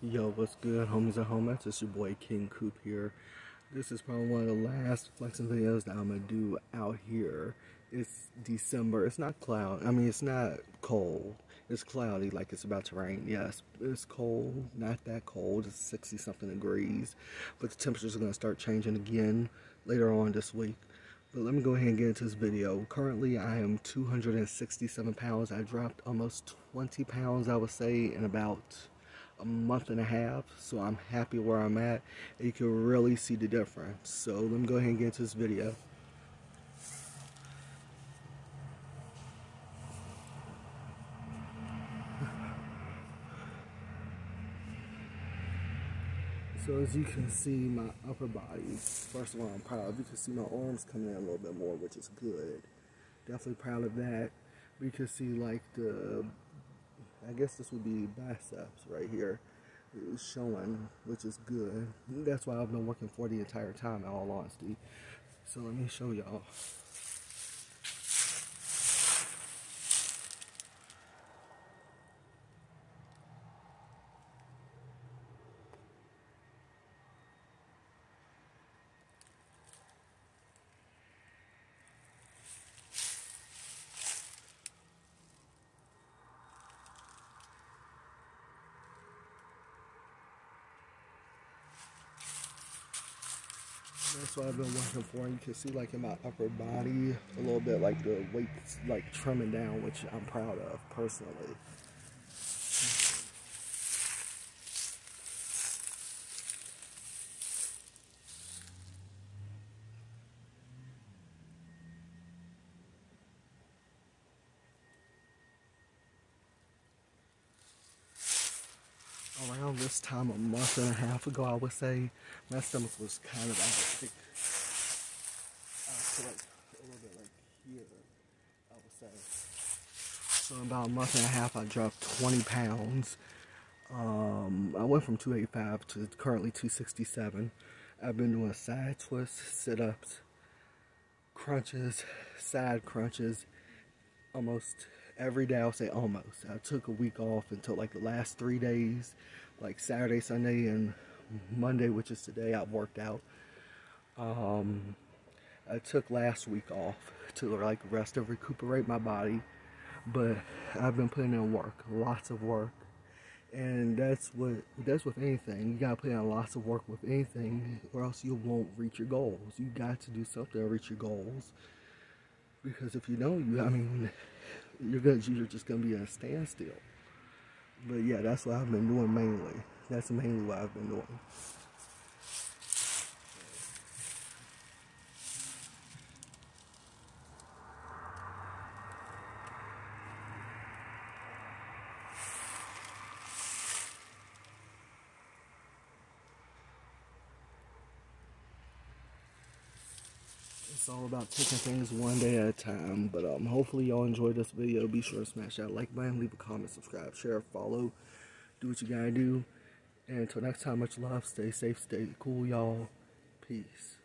Yo, what's good, homies and homies? It's your boy King Coop here. This is probably one of the last flexing videos that I'm gonna do out here. It's December. It's not cloud. I mean, it's not cold. It's cloudy, like it's about to rain. Yes, it's cold. Not that cold. It's 60 something degrees, but the temperatures are gonna start changing again later on this week. But let me go ahead and get into this video. Currently, I am 267 pounds. I dropped almost 20 pounds, I would say, in about a month and a half so I'm happy where I'm at you can really see the difference so let me go ahead and get into this video So as you can see my upper body, first of all I'm proud. You can see my arms coming in a little bit more which is good. Definitely proud of that. We can see like the I guess this would be biceps right here showing, which is good. That's why I've been working for the entire time, in all honesty. So let me show y'all. That's what I've been working for. You can see like in my upper body a little bit like the weight's like trimming down, which I'm proud of personally. Around this time a month and a half ago, I would say, my stomach was kind of out. Uh, like a little bit like here, I would say. So about a month and a half, I dropped 20 pounds. Um, I went from 285 to currently 267. I've been doing side twists, sit-ups, crunches, side crunches, almost every day. I'll say almost. I took a week off until like the last three days, like Saturday, Sunday, and Monday, which is today. I've worked out. Um, I took last week off to like rest and recuperate my body, but I've been putting in work, lots of work, and that's what that's with anything. You gotta put in lots of work with anything, or else you won't reach your goals. You got to do something to reach your goals, because if you don't, you I mean you're gonna you're just gonna be at a standstill. But yeah, that's what I've been doing mainly. That's mainly what I've been doing. It's all about taking things one day at a time. But um, hopefully y'all enjoyed this video. Be sure to smash that like button, leave a comment, subscribe, share, follow. Do what you gotta do. And until next time, much love. Stay safe, stay cool, y'all. Peace.